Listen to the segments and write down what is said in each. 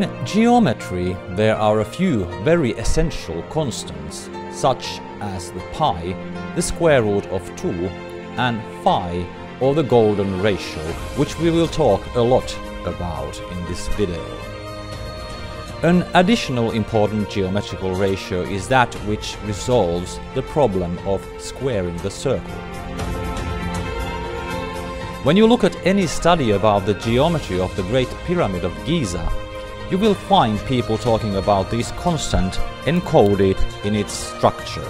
In geometry, there are a few very essential constants, such as the pi, the square root of 2, and phi, or the golden ratio, which we will talk a lot about in this video. An additional important geometrical ratio is that which resolves the problem of squaring the circle. When you look at any study about the geometry of the Great Pyramid of Giza, you will find people talking about this constant encoded in its structure.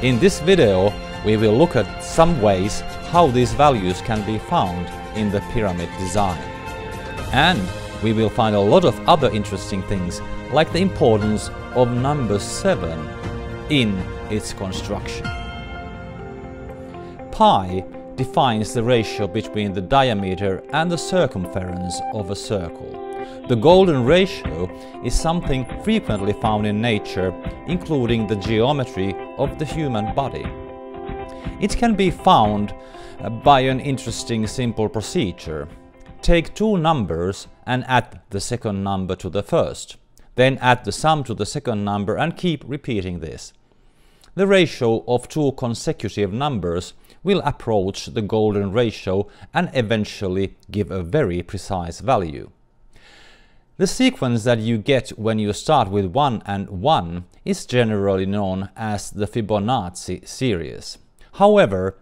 In this video, we will look at some ways how these values can be found in the pyramid design. And we will find a lot of other interesting things, like the importance of number 7 in its construction. Pi defines the ratio between the diameter and the circumference of a circle. The golden ratio is something frequently found in nature, including the geometry of the human body. It can be found uh, by an interesting simple procedure. Take two numbers and add the second number to the first. Then add the sum to the second number and keep repeating this. The ratio of two consecutive numbers will approach the golden ratio and eventually give a very precise value. The sequence that you get when you start with 1 and 1 is generally known as the Fibonacci series. However,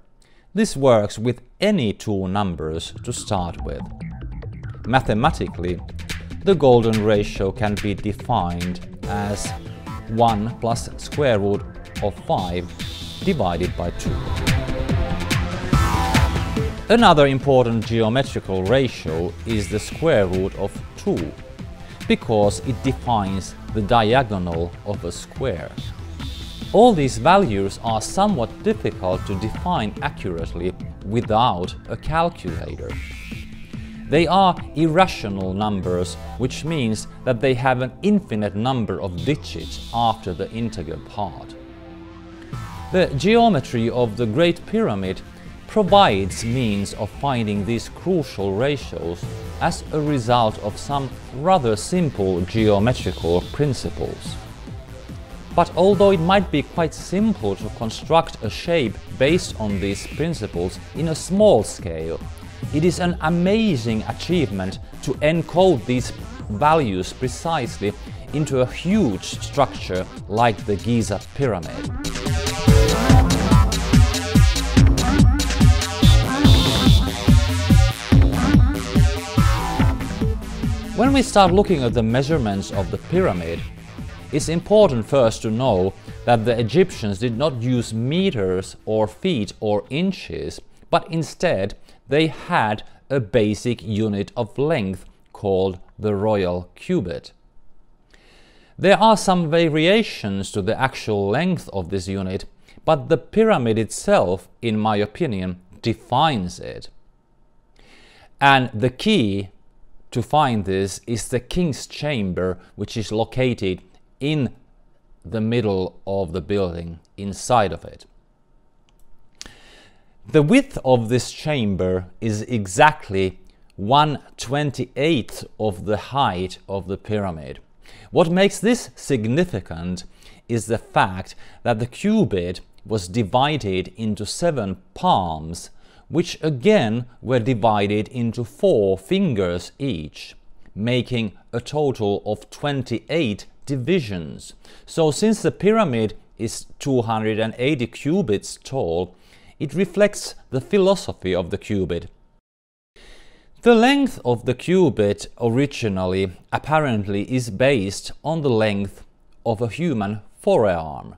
this works with any two numbers to start with. Mathematically, the golden ratio can be defined as 1 plus square root of 5 divided by 2. Another important geometrical ratio is the square root of 2 because it defines the diagonal of a square. All these values are somewhat difficult to define accurately without a calculator. They are irrational numbers, which means that they have an infinite number of digits after the integer part. The geometry of the Great Pyramid provides means of finding these crucial ratios as a result of some rather simple geometrical principles. But although it might be quite simple to construct a shape based on these principles in a small scale, it is an amazing achievement to encode these values precisely into a huge structure like the Giza pyramid. When we start looking at the measurements of the pyramid, it's important first to know that the Egyptians did not use meters or feet or inches, but instead they had a basic unit of length called the royal cubit. There are some variations to the actual length of this unit, but the pyramid itself, in my opinion, defines it. And the key to find this is the king's chamber, which is located in the middle of the building, inside of it. The width of this chamber is exactly 128th of the height of the pyramid. What makes this significant is the fact that the cubit was divided into seven palms which again were divided into four fingers each, making a total of 28 divisions. So since the pyramid is 280 cubits tall, it reflects the philosophy of the cubit. The length of the cubit originally apparently is based on the length of a human forearm.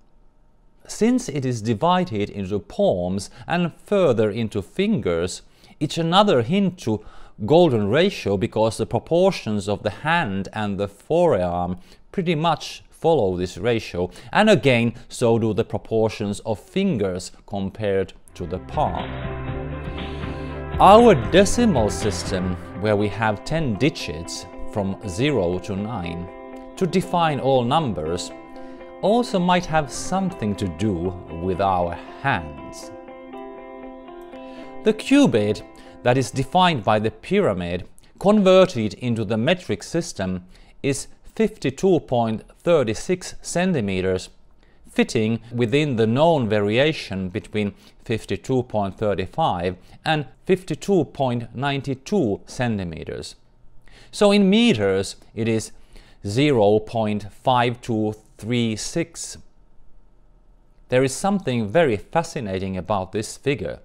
Since it is divided into palms and further into fingers, it's another hint to golden ratio because the proportions of the hand and the forearm pretty much follow this ratio and again so do the proportions of fingers compared to the palm. Our decimal system where we have 10 digits from 0 to 9 to define all numbers also might have something to do with our hands. The cubit that is defined by the pyramid converted into the metric system is 52.36 centimeters, fitting within the known variation between 52.35 and 52.92 centimeters. So in meters it is 0.5236. There is something very fascinating about this figure.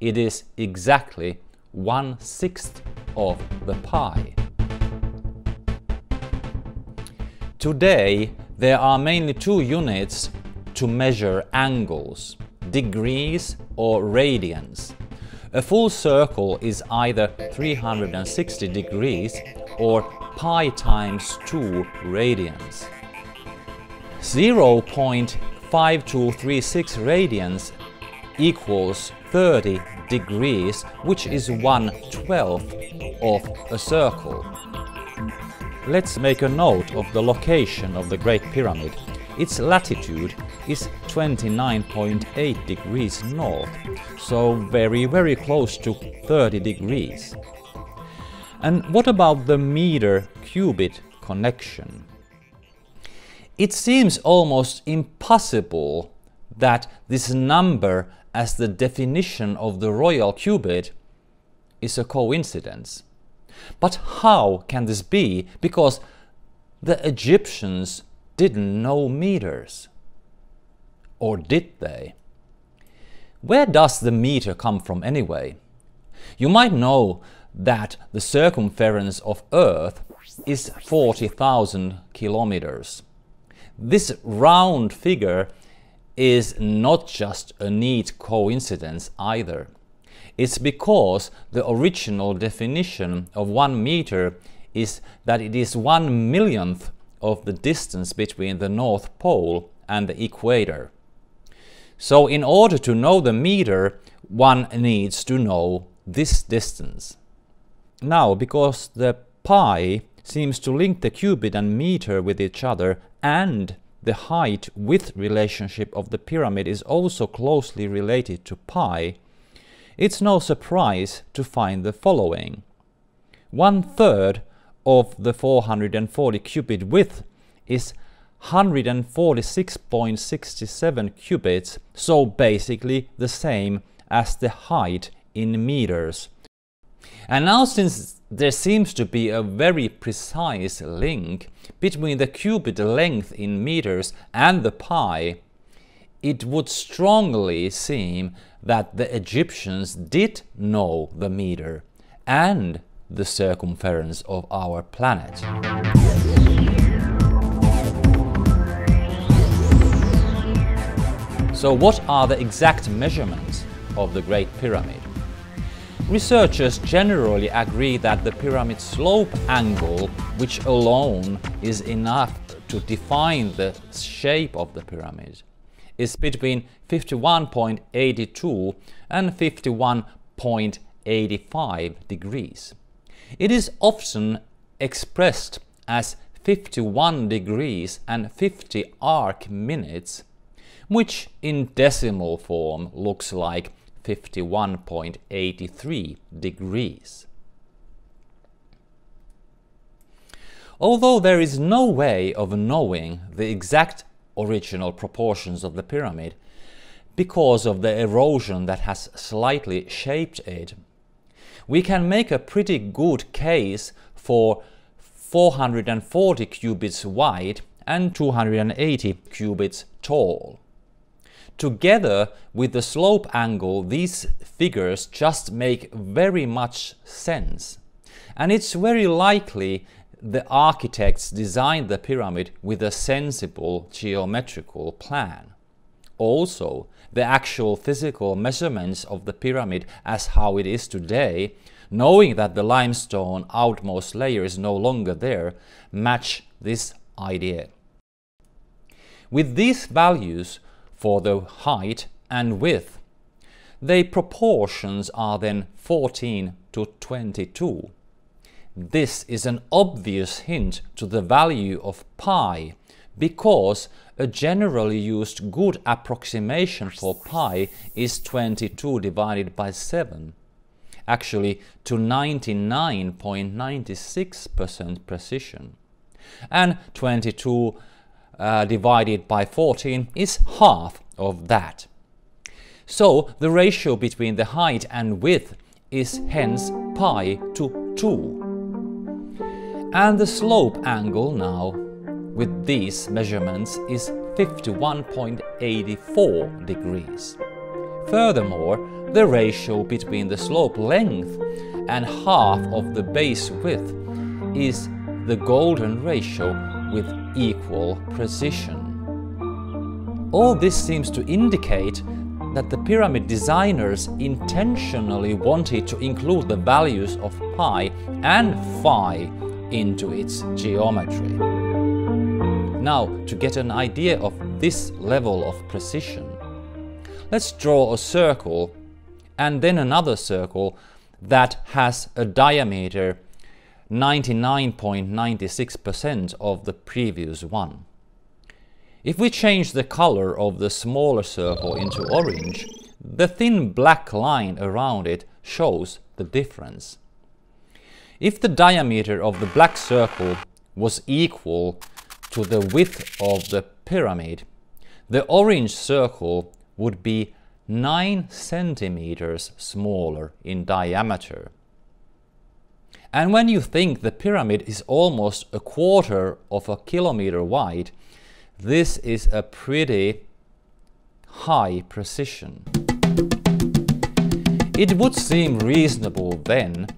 It is exactly one sixth of the pi. Today there are mainly two units to measure angles, degrees or radians. A full circle is either 360 degrees or pi times 2 radians. 0.5236 radians equals 30 degrees, which is 1 12th of a circle. Let's make a note of the location of the Great Pyramid. Its latitude is 29.8 degrees north, so very very close to 30 degrees. And what about the meter cubit connection? It seems almost impossible that this number as the definition of the royal cubit is a coincidence. But how can this be? Because the Egyptians didn't know meters. Or did they? Where does the meter come from anyway? You might know that the circumference of Earth is 40,000 kilometers. This round figure is not just a neat coincidence either. It's because the original definition of one meter is that it is one millionth of the distance between the North Pole and the equator. So in order to know the meter, one needs to know this distance. Now, because the pi seems to link the cubit and meter with each other and the height width relationship of the pyramid is also closely related to pi, it's no surprise to find the following. One third of the 440 cubit width is 146.67 cubits, so basically the same as the height in meters. And now since there seems to be a very precise link between the cubit length in meters and the pi, it would strongly seem that the Egyptians did know the meter and the circumference of our planet. So what are the exact measurements of the Great Pyramid? Researchers generally agree that the pyramid slope angle, which alone is enough to define the shape of the pyramid, is between 51.82 and 51.85 degrees. It is often expressed as 51 degrees and 50 arc minutes, which in decimal form looks like 51.83 degrees. Although there is no way of knowing the exact original proportions of the pyramid, because of the erosion that has slightly shaped it, we can make a pretty good case for 440 cubits wide and 280 cubits tall. Together with the slope angle, these figures just make very much sense. And it's very likely the architects designed the pyramid with a sensible geometrical plan. Also, the actual physical measurements of the pyramid as how it is today, knowing that the limestone outmost layer is no longer there, match this idea. With these values, for the height and width. The proportions are then 14 to 22. This is an obvious hint to the value of pi because a generally used good approximation for pi is 22 divided by 7, actually to 99.96% precision. And 22 uh, divided by 14 is half of that. So the ratio between the height and width is hence pi to 2. And the slope angle now with these measurements is 51.84 degrees. Furthermore, the ratio between the slope length and half of the base width is the golden ratio with equal precision. All this seems to indicate that the pyramid designers intentionally wanted to include the values of pi and phi into its geometry. Now, to get an idea of this level of precision, let's draw a circle and then another circle that has a diameter 99.96% of the previous one. If we change the color of the smaller circle into orange, the thin black line around it shows the difference. If the diameter of the black circle was equal to the width of the pyramid, the orange circle would be 9 centimeters smaller in diameter. And when you think the pyramid is almost a quarter of a kilometer wide, this is a pretty high precision. It would seem reasonable then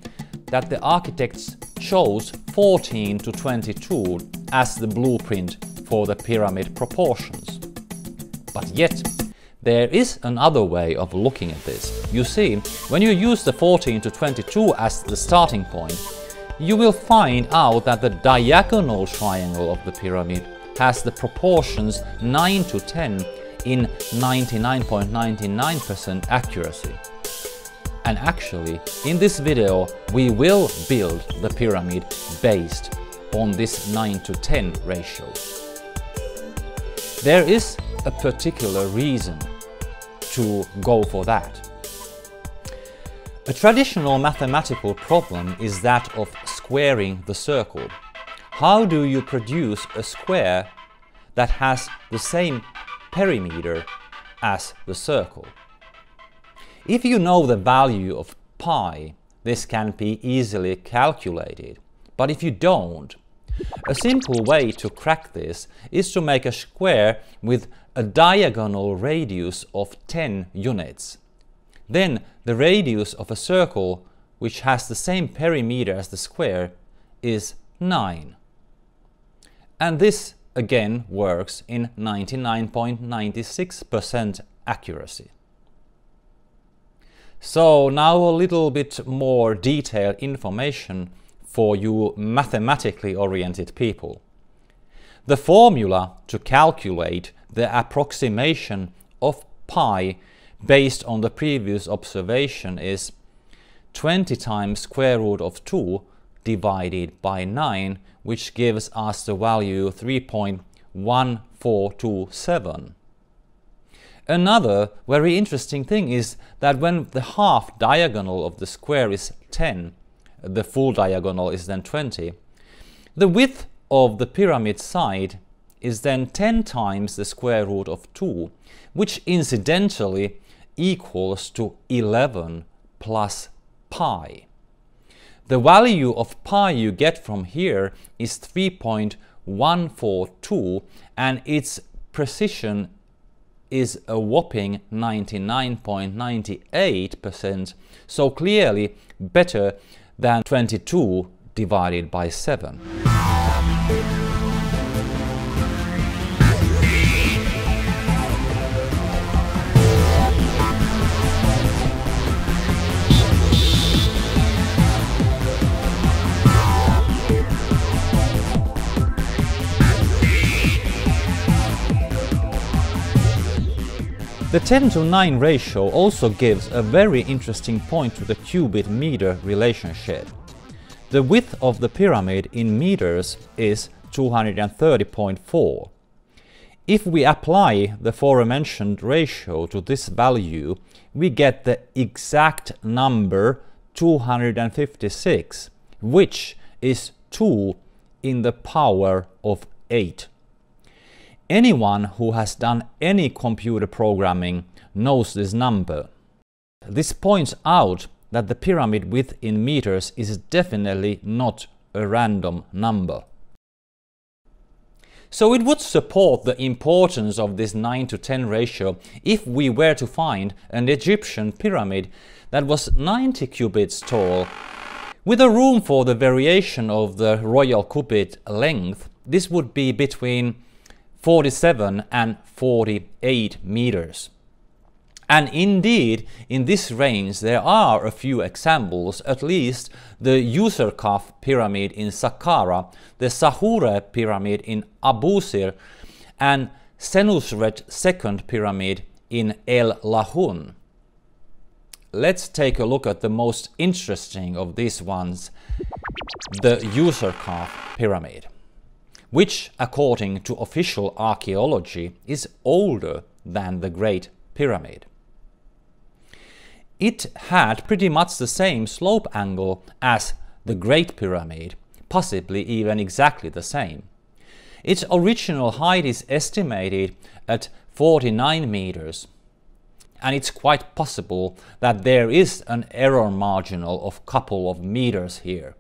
that the architects chose 14 to 22 as the blueprint for the pyramid proportions. But yet, there is another way of looking at this. You see, when you use the 14 to 22 as the starting point, you will find out that the diagonal triangle of the pyramid has the proportions 9 to 10 in 99.99% accuracy. And actually, in this video, we will build the pyramid based on this 9 to 10 ratio. There is a particular reason to go for that. A traditional mathematical problem is that of squaring the circle. How do you produce a square that has the same perimeter as the circle? If you know the value of pi, this can be easily calculated. But if you don't, a simple way to crack this is to make a square with a diagonal radius of 10 units. Then the radius of a circle which has the same perimeter as the square is 9 and this again works in 99.96% accuracy. So now a little bit more detailed information for you mathematically oriented people. The formula to calculate the approximation of pi based on the previous observation is 20 times square root of 2 divided by 9 which gives us the value 3.1427. Another very interesting thing is that when the half diagonal of the square is 10, the full diagonal is then 20, the width of the pyramid side is then 10 times the square root of 2, which incidentally equals to 11 plus pi. The value of pi you get from here is 3.142 and its precision is a whopping 99.98%, so clearly better than 22 divided by 7. The 10 to 9 ratio also gives a very interesting point to the cubit meter relationship. The width of the pyramid in meters is 230.4. If we apply the aforementioned ratio to this value, we get the exact number 256, which is 2 in the power of 8. Anyone who has done any computer programming knows this number. This points out that the pyramid width in meters is definitely not a random number. So it would support the importance of this 9 to 10 ratio if we were to find an Egyptian pyramid that was 90 cubits tall. With a room for the variation of the royal cubit length, this would be between 47 and 48 meters. And indeed, in this range there are a few examples, at least the Userkaf pyramid in Saqqara, the Sahure pyramid in Abusir, and Senusret II pyramid in El Lahun. Let's take a look at the most interesting of these ones, the Userkaf pyramid, which according to official archaeology is older than the Great Pyramid it had pretty much the same slope angle as the Great Pyramid, possibly even exactly the same. Its original height is estimated at 49 meters, and it's quite possible that there is an error marginal of couple of meters here.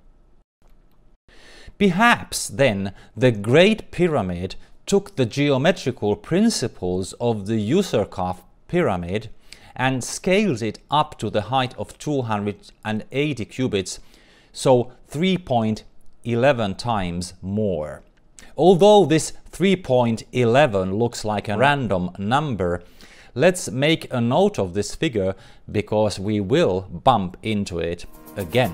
Perhaps then the Great Pyramid took the geometrical principles of the Userkaf pyramid and scales it up to the height of 280 cubits, so 3.11 times more. Although this 3.11 looks like a random number, let's make a note of this figure because we will bump into it again.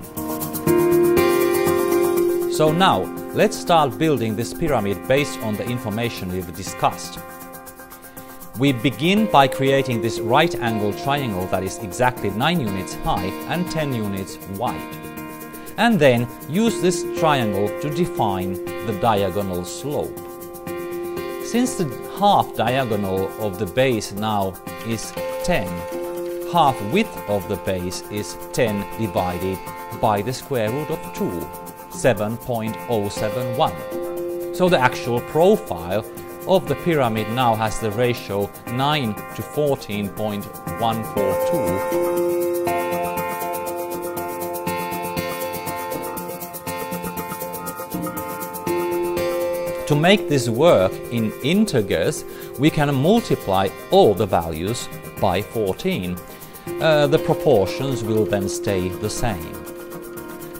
So now, let's start building this pyramid based on the information we've discussed. We begin by creating this right angle triangle that is exactly 9 units high and 10 units wide. And then use this triangle to define the diagonal slope. Since the half diagonal of the base now is 10, half width of the base is 10 divided by the square root of 2, 7.071. So the actual profile of the pyramid now has the ratio 9 to 14.142 To make this work in integers, we can multiply all the values by 14. Uh, the proportions will then stay the same.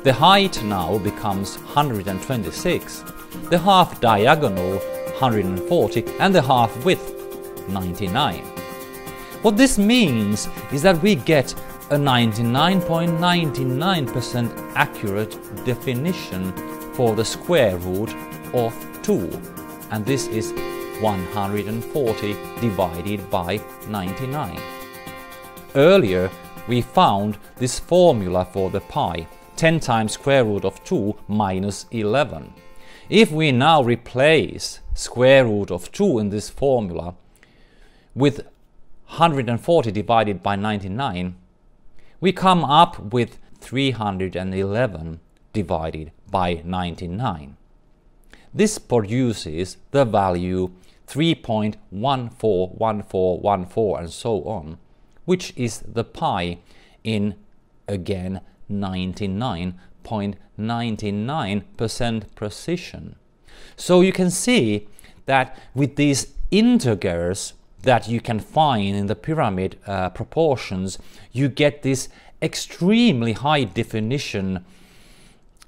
The height now becomes 126. The half diagonal 140 and the half width 99. What this means is that we get a 99.99% accurate definition for the square root of 2 and this is 140 divided by 99. Earlier we found this formula for the pi 10 times square root of 2 minus 11. If we now replace square root of 2 in this formula with 140 divided by 99, we come up with 311 divided by 99. This produces the value 3.141414 and so on, which is the pi in again 99.99% precision. So you can see that with these integers that you can find in the pyramid uh, proportions, you get this extremely high definition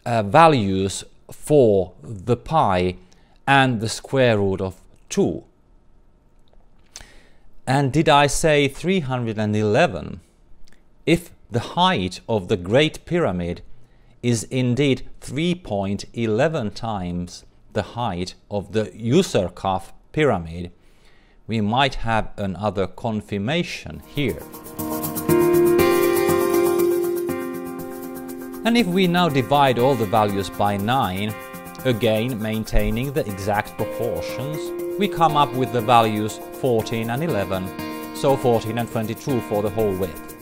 uh, values for the pi and the square root of 2. And did I say 311? If the height of the Great Pyramid is indeed 3.11 times the height of the Userkaf pyramid, we might have another confirmation here. And if we now divide all the values by 9, again maintaining the exact proportions, we come up with the values 14 and 11, so 14 and 22 for the whole width.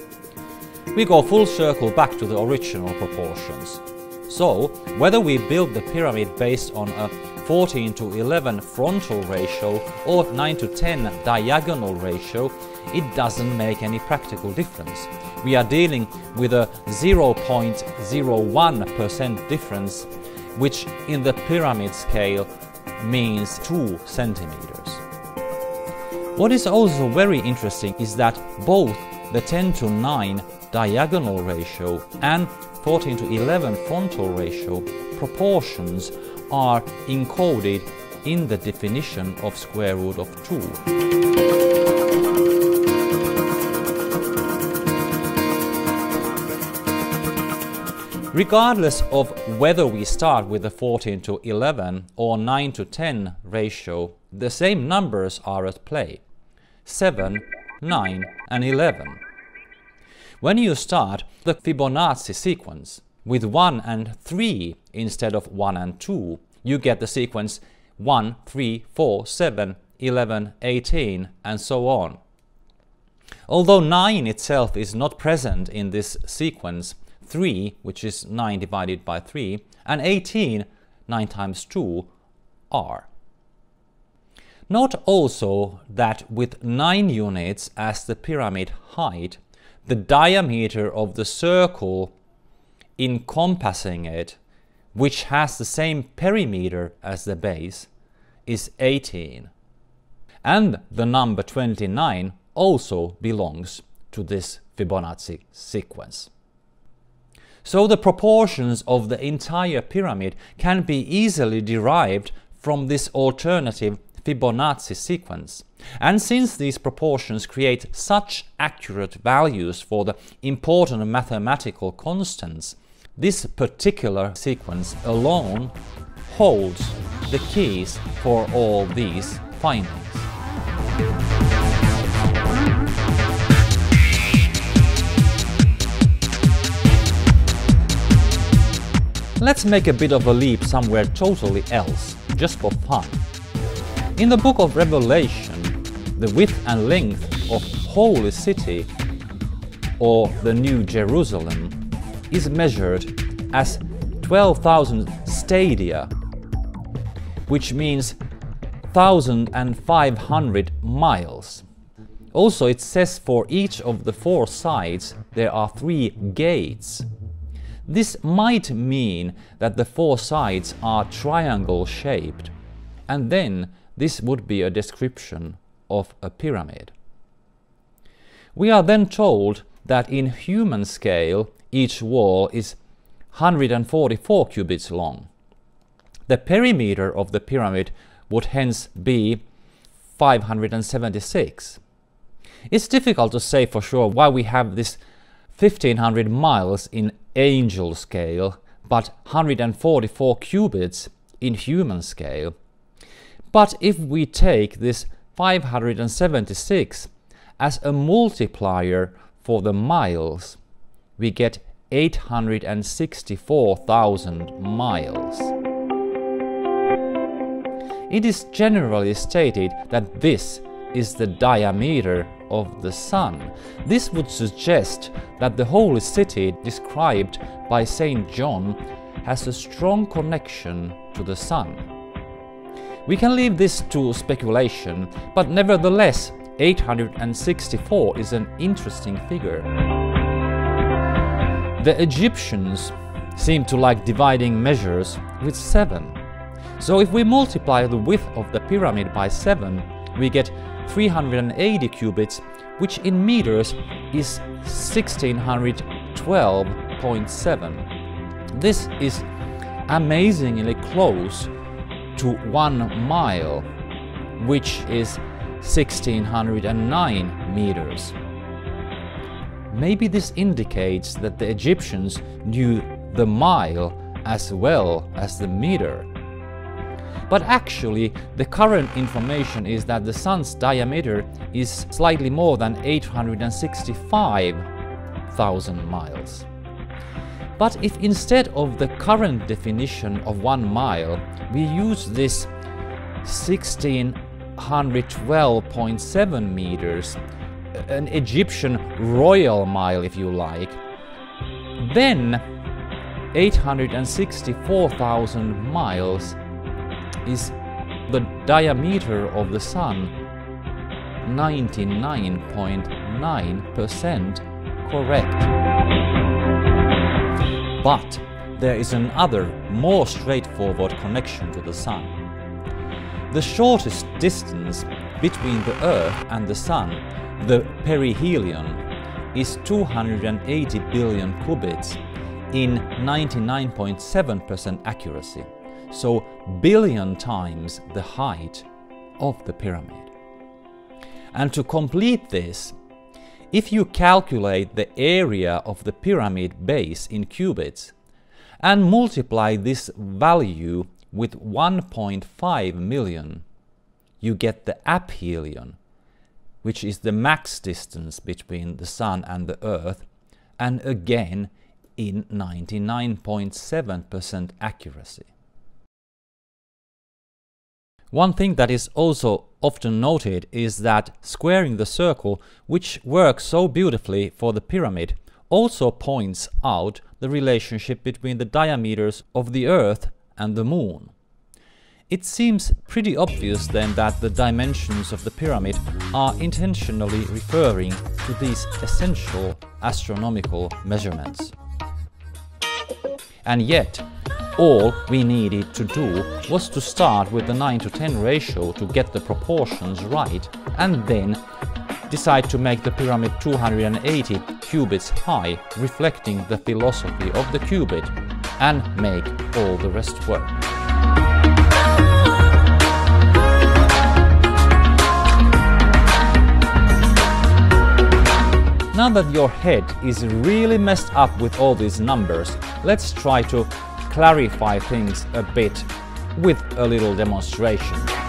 We go full circle back to the original proportions. So, whether we build the pyramid based on a 14 to 11 frontal ratio or 9 to 10 diagonal ratio, it doesn't make any practical difference. We are dealing with a 0.01% difference, which in the pyramid scale means 2 centimeters. What is also very interesting is that both the 10 to 9 diagonal ratio and 14 to 11 frontal ratio proportions are encoded in the definition of square root of 2. Regardless of whether we start with a 14 to 11 or 9 to 10 ratio, the same numbers are at play 7, 9 and 11. When you start the Fibonacci sequence with 1 and 3 instead of 1 and 2, you get the sequence 1, 3, 4, 7, 11, 18 and so on. Although 9 itself is not present in this sequence, 3, which is 9 divided by 3, and 18, 9 times 2, are. Note also that with 9 units as the pyramid height, the diameter of the circle encompassing it, which has the same perimeter as the base, is 18. And the number 29 also belongs to this Fibonacci sequence. So the proportions of the entire pyramid can be easily derived from this alternative Fibonacci sequence. And since these proportions create such accurate values for the important mathematical constants, this particular sequence alone holds the keys for all these findings. Let's make a bit of a leap somewhere totally else, just for fun. In the book of Revelation, the width and length of Holy City or the New Jerusalem is measured as 12,000 stadia, which means 1,500 miles. Also, it says for each of the four sides there are three gates. This might mean that the four sides are triangle shaped, and then this would be a description of a pyramid. We are then told that in human scale each wall is 144 cubits long. The perimeter of the pyramid would hence be 576. It's difficult to say for sure why we have this 1500 miles in angel scale but 144 cubits in human scale. But if we take this 576 as a multiplier for the miles, we get 864,000 miles. It is generally stated that this is the diameter of the Sun. This would suggest that the holy city described by St. John has a strong connection to the Sun. We can leave this to speculation, but nevertheless 864 is an interesting figure. The Egyptians seem to like dividing measures with 7. So if we multiply the width of the pyramid by 7, we get 380 cubits, which in meters is 1612.7. This is amazingly close to 1 mile, which is 1609 meters. Maybe this indicates that the Egyptians knew the mile as well as the meter. But actually, the current information is that the Sun's diameter is slightly more than 865,000 miles. But if instead of the current definition of one mile, we use this 1612.7 meters, uh, an Egyptian royal mile if you like, then 864,000 miles is the diameter of the Sun 99.9% correct. But there is another, more straightforward connection to the Sun. The shortest distance between the Earth and the Sun, the perihelion, is 280 billion cubits in 99.7% accuracy, so billion times the height of the pyramid. And to complete this, if you calculate the area of the pyramid base in cubits and multiply this value with 1.5 million, you get the aphelion, which is the max distance between the Sun and the Earth, and again in 99.7% accuracy. One thing that is also often noted is that squaring the circle, which works so beautifully for the pyramid, also points out the relationship between the diameters of the Earth and the Moon. It seems pretty obvious then that the dimensions of the pyramid are intentionally referring to these essential astronomical measurements. And yet, all we needed to do was to start with the 9 to 10 ratio to get the proportions right and then decide to make the pyramid 280 cubits high, reflecting the philosophy of the cubit, and make all the rest work. Now that your head is really messed up with all these numbers, let's try to clarify things a bit with a little demonstration.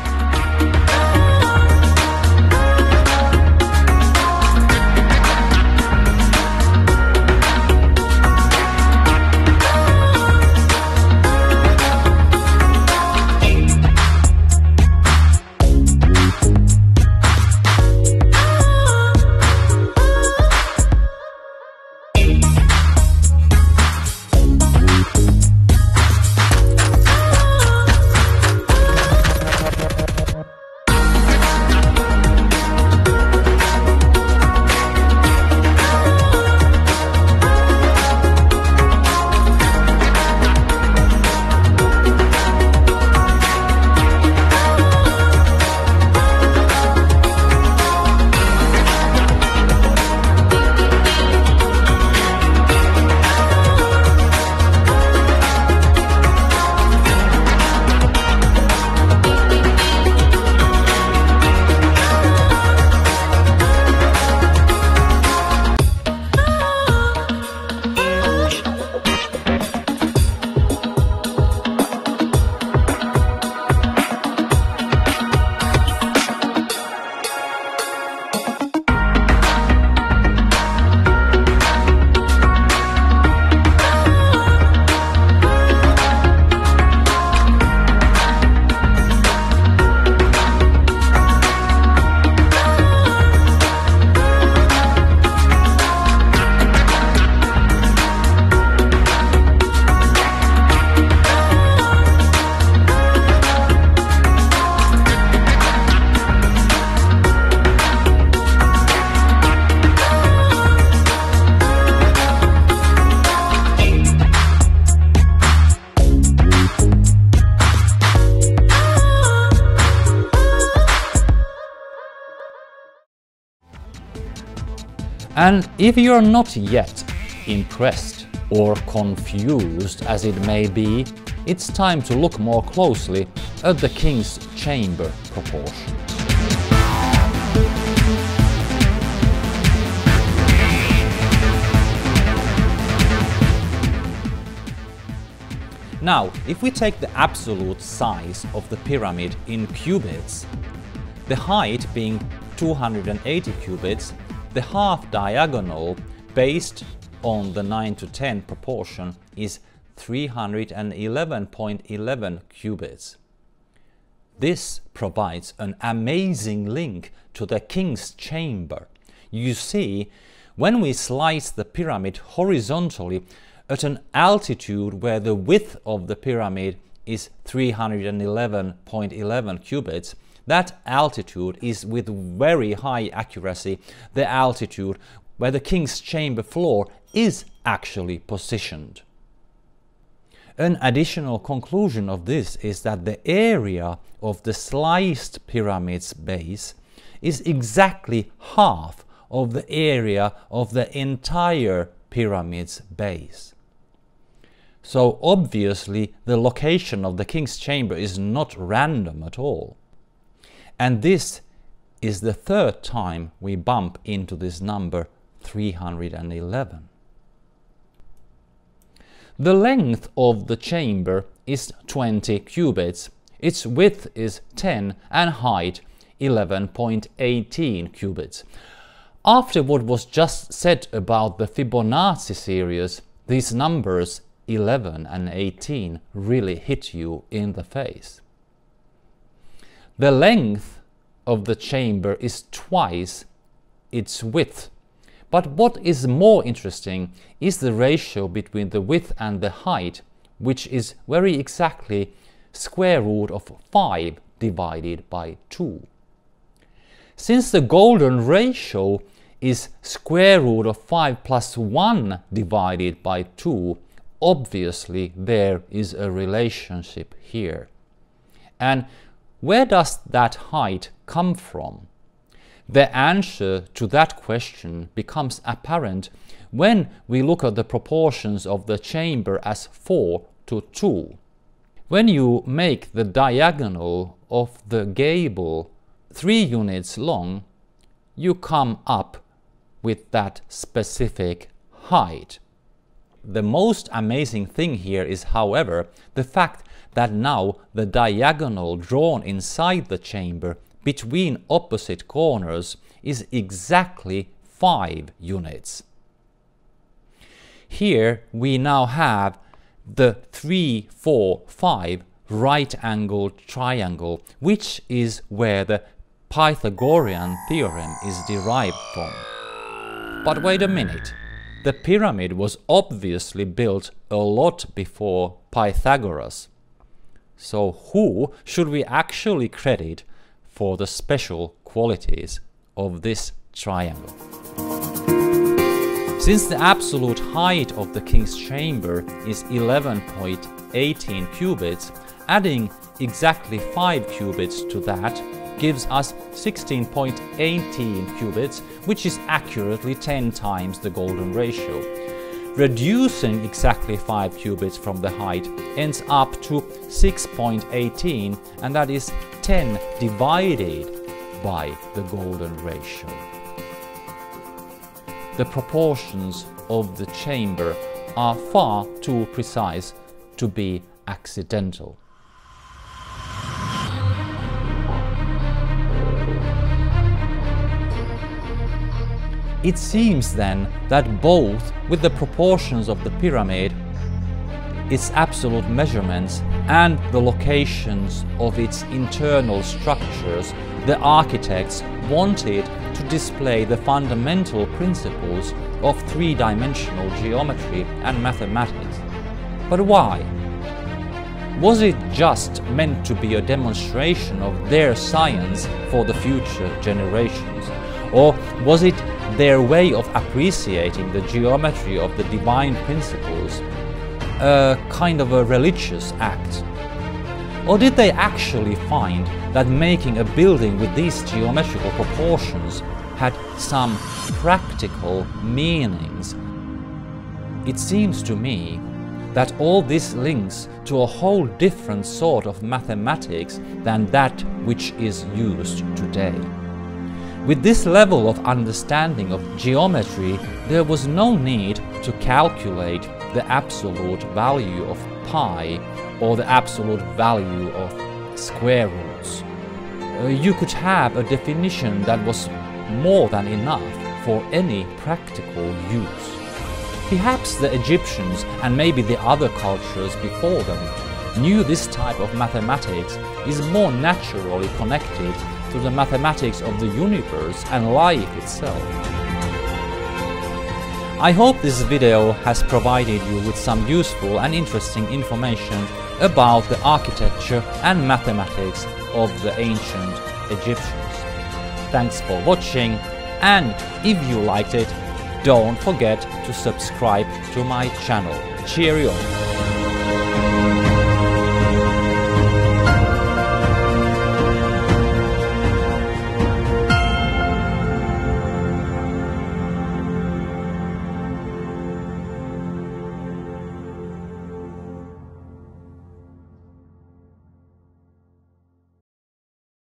And if you're not yet impressed or confused as it may be, it's time to look more closely at the King's chamber proportions. Now, if we take the absolute size of the pyramid in cubits, the height being 280 cubits the half diagonal based on the 9 to 10 proportion is 311.11 cubits. This provides an amazing link to the king's chamber. You see, when we slice the pyramid horizontally, at an altitude where the width of the pyramid is 311.11 cubits, that altitude is with very high accuracy the altitude where the king's chamber floor is actually positioned. An additional conclusion of this is that the area of the sliced pyramid's base is exactly half of the area of the entire pyramid's base. So obviously the location of the king's chamber is not random at all. And this is the third time we bump into this number 311. The length of the chamber is 20 cubits, its width is 10 and height 11.18 cubits. After what was just said about the Fibonacci series, these numbers 11 and 18 really hit you in the face. The length of the chamber is twice its width but what is more interesting is the ratio between the width and the height, which is very exactly square root of 5 divided by 2. Since the golden ratio is square root of 5 plus 1 divided by 2, obviously there is a relationship here. And where does that height come from? The answer to that question becomes apparent when we look at the proportions of the chamber as 4 to 2. When you make the diagonal of the gable 3 units long, you come up with that specific height. The most amazing thing here is, however, the fact that now the diagonal drawn inside the chamber between opposite corners is exactly 5 units. Here we now have the 3, 4, 5 right-angled triangle, which is where the Pythagorean theorem is derived from. But wait a minute, the pyramid was obviously built a lot before Pythagoras. So who should we actually credit for the special qualities of this triangle. Since the absolute height of the king's chamber is 11.18 cubits, adding exactly 5 cubits to that gives us 16.18 cubits, which is accurately 10 times the golden ratio. Reducing exactly 5 cubits from the height ends up to 6.18 and that is 10 divided by the golden ratio. The proportions of the chamber are far too precise to be accidental. It seems then that both with the proportions of the pyramid its absolute measurements and the locations of its internal structures, the architects wanted to display the fundamental principles of three-dimensional geometry and mathematics. But why? Was it just meant to be a demonstration of their science for the future generations? Or was it their way of appreciating the geometry of the divine principles a kind of a religious act? Or did they actually find that making a building with these geometrical proportions had some practical meanings? It seems to me that all this links to a whole different sort of mathematics than that which is used today. With this level of understanding of geometry, there was no need to calculate the absolute value of pi or the absolute value of square roots. Uh, you could have a definition that was more than enough for any practical use. Perhaps the Egyptians and maybe the other cultures before them knew this type of mathematics is more naturally connected to the mathematics of the universe and life itself. I hope this video has provided you with some useful and interesting information about the architecture and mathematics of the ancient Egyptians. Thanks for watching and if you liked it, don't forget to subscribe to my channel. Cheerio!